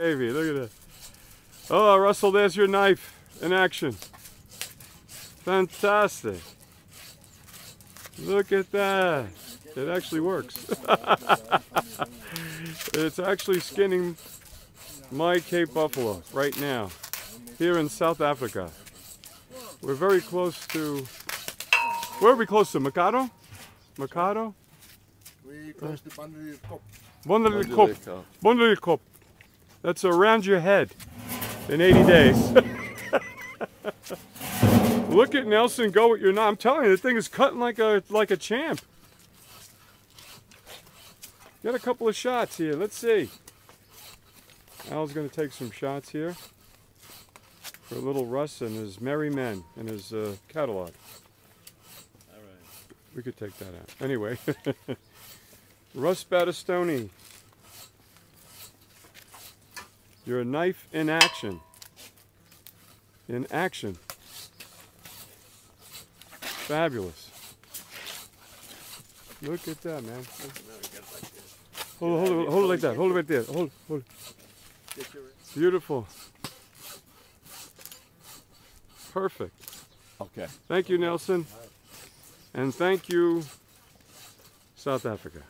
Baby, look at that. Oh, Russell, there's your knife in action. Fantastic. Look at that. It actually works. it's actually skinning my Cape Buffalo right now here in South Africa. We're very close to, where are we close to? Mikado? Mikado? We're close the boundary top. Wonderlikop. That's around your head in 80 days. Look at Nelson go with your knife. I'm telling you, the thing is cutting like a like a champ. Got a couple of shots here. Let's see. Al's going to take some shots here for little Russ and his Merry Men and his uh, catalog. All right. We could take that out. Anyway, Russ Battistoni. You're a knife in action. In action. Fabulous. Look at that, man. Now we got it like this. Hold, hold, it- hold it like that. Hold it right there. Hold, hold. Beautiful. Perfect. Okay. Thank you, Nelson. And thank you, South Africa.